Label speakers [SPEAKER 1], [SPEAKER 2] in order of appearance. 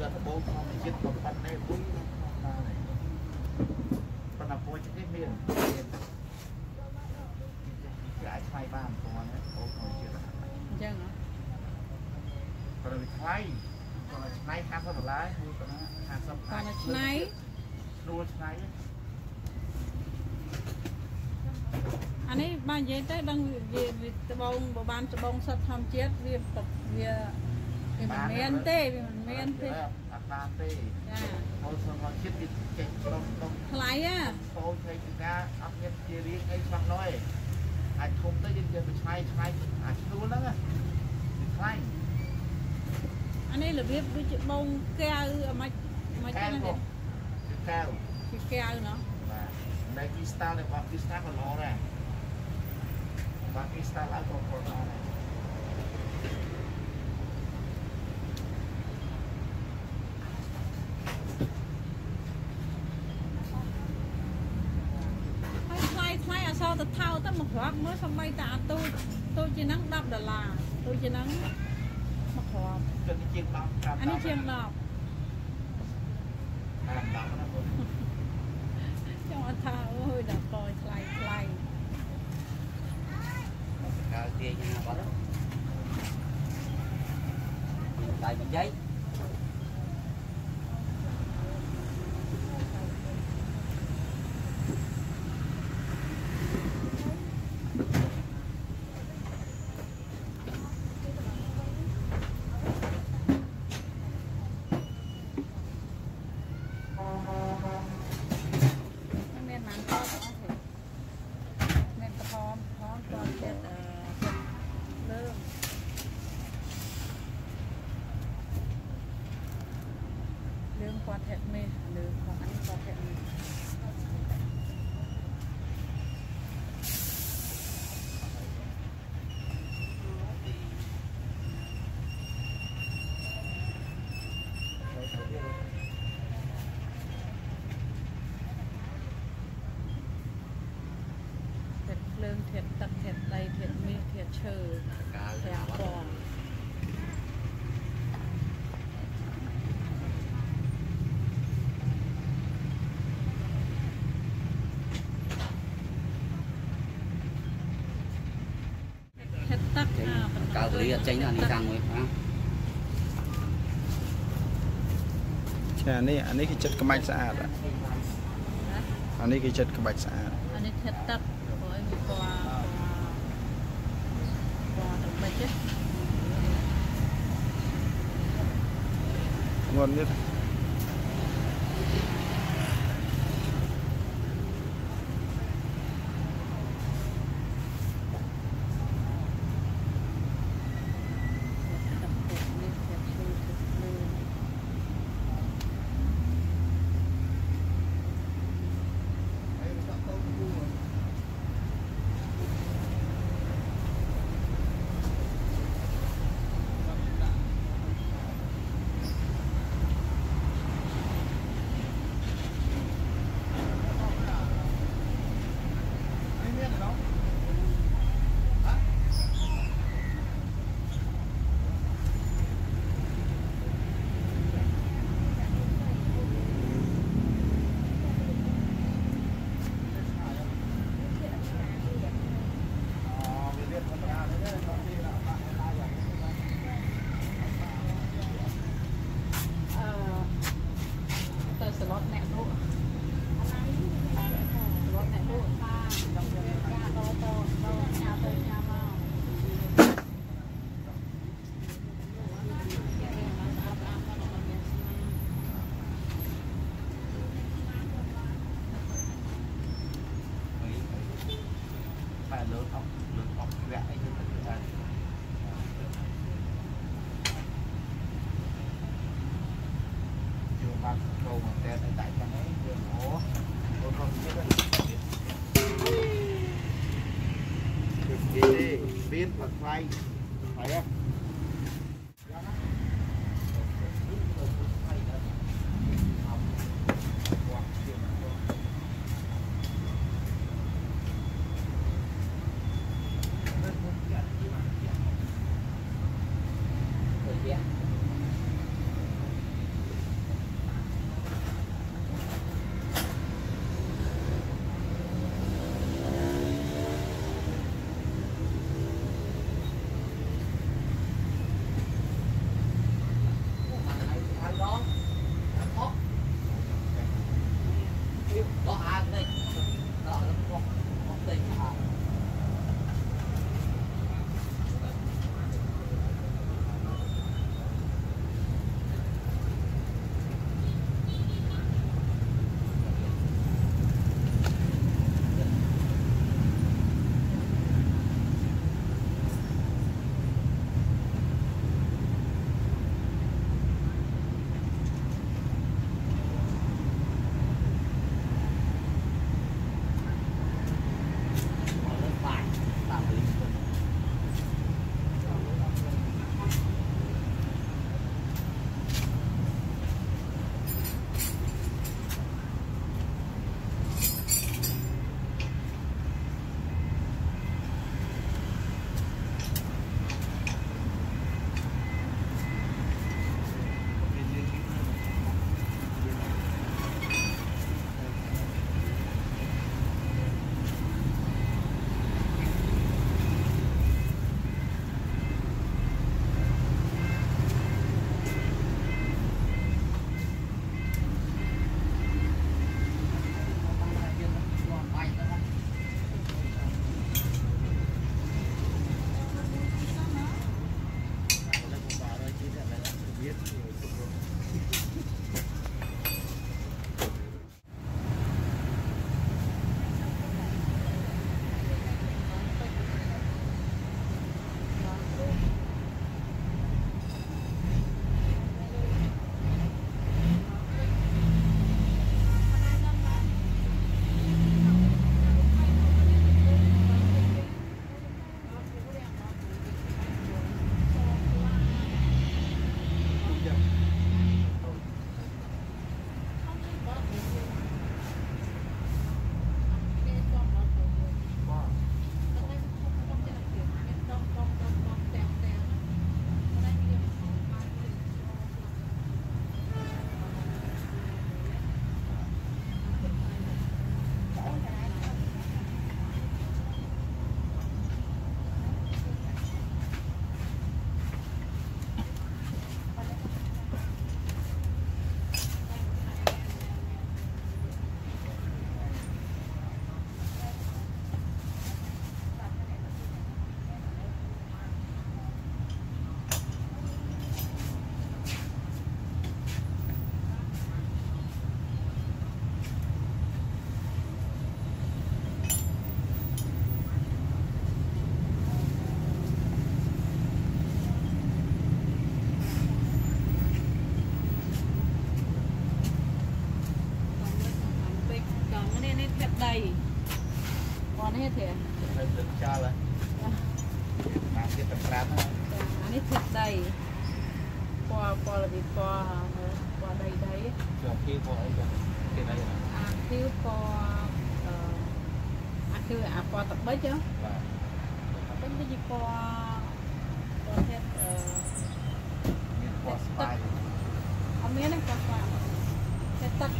[SPEAKER 1] ក៏ត្បូងធម្មជាតិបំផុតដែរពុយប៉ុន្តែពណ៌ចិត្តនេះមានមានគេអាចឆ្លៃបានពណ៌នេះអូធម្មជាតិ
[SPEAKER 2] អញ្ចឹងហ៎
[SPEAKER 1] ប៉ុន្តែវាថ្លៃប៉ុន្តែឆ្នៃ50ដុល្លារមួយប៉ុណ្ណា50
[SPEAKER 2] តោះតែឆ្នៃ
[SPEAKER 1] ស្រួលឆ្នៃ
[SPEAKER 2] អានេះបើនិយាយទៅដឹងវាវាត្បូងបើបានត្បូងសុទ្ធធម្មជាតិវាប្រវា វាមិនមានទេវាមិនមានទេ
[SPEAKER 1] អត់បានទេ
[SPEAKER 2] ចា
[SPEAKER 1] អូធម្មជាតិវាចេញក្រុមក្រុម
[SPEAKER 2] ថ្លៃហ៎
[SPEAKER 1] បូនផ្នែកពីការអត់មានជារៀងអីច្បាស់នោះឯងអាចធំទៅយើងយកទៅឆ្នៃឆ្នៃអាចស្រួលហ្នឹងវាថ្លៃ
[SPEAKER 2] អានេះរបៀបដូចជាបងកែវអាម៉េចអាម៉េច
[SPEAKER 1] កែ
[SPEAKER 2] ហ្នឹង
[SPEAKER 1] វ
[SPEAKER 2] ទេ
[SPEAKER 1] គឺកែវ
[SPEAKER 2] ជាកែវណោះ
[SPEAKER 1] បាទតែគីស្តាល់របស់គីស្តាល់ក៏ល្អដែរបាទគីស្តាល់ឡើងក៏ក៏ល្អដែរ
[SPEAKER 2] ហើយថ្លៃថ្លៃអសរទៅថោទៅមកគ្រាប់មើល សំបីតាអាទូចទូចជាងហ្នឹង10ដុល្លារទូចជាងហ្នឹងមកគ្រាប់
[SPEAKER 1] គិតជាង10កាប់
[SPEAKER 2] អានេះជាង10
[SPEAKER 1] 10អា10ណាបង
[SPEAKER 2] ចង់អត់ថាអូយដល់កយថ្លៃថ្លៃ
[SPEAKER 3] កើទាញណាបាត់ដៃមិនយាយ
[SPEAKER 2] មិនមានបានតអត់ទេមានក្រហមក្រហមតទៀតអឺលើ លើគាត់ហេតុមេលើគាត់អានេះគាត់ហេតុមេធាតុភ្លើងធាតុទឹកធាតុដីធាតុមាសធាតុឈើ
[SPEAKER 3] កើ
[SPEAKER 2] ទាំង
[SPEAKER 3] បា
[SPEAKER 2] ព
[SPEAKER 3] ត់
[SPEAKER 2] ងធាតុទឹកអា
[SPEAKER 3] កើបរិយ ចេញអានេះខាងមួយណា
[SPEAKER 4] ចានេះអានេះគឺចិត្តក្បាច់ស្អាតอะអានេះគឺចិត្តក្បាច់ស្អាត
[SPEAKER 2] អានេះធាតុទឹកព្រោះអីវាពណ៌ពណ៌ពណ៌ទឹកបិចទេ
[SPEAKER 4] ងន់នេះ
[SPEAKER 2] ទឹកពុកនេះធាតុឈើធាតុភ្លើង អឺទៅសឡុតអ្នកលក់សឡុតអ្នកលក់ថាដល់ការតតដល់ញ៉ាទៅញ៉ាមក
[SPEAKER 1] តែលើអត់លើអត់វាក់អីទៅគឺថាយកបាត់ចូលមកតែតែតែហ្នឹងឯងយើងអូអូធម្មជាតិហ្នឹងគឺគេទេ មានម
[SPEAKER 3] ទៀ
[SPEAKER 1] តទៅប្រាំហ្នឹង
[SPEAKER 2] ចាអានេះធាតុដីពណ៌ពណ៌របៀបពណ៌ពណ៌ដីដី
[SPEAKER 1] ជាប់ពីពណ៌អីចាគេអី
[SPEAKER 2] អាគឺពណ៌អឺអាគឺអាពណ៌ទឹកបិចហ៎
[SPEAKER 1] បាទ
[SPEAKER 2] ទឹកបិចវាជាពណ៌ពណ៌ធាតុអឺ
[SPEAKER 1] មានពណ៌ស្វាយ
[SPEAKER 2] អត់មានទេពណ៌ស្វាធាតុទឹក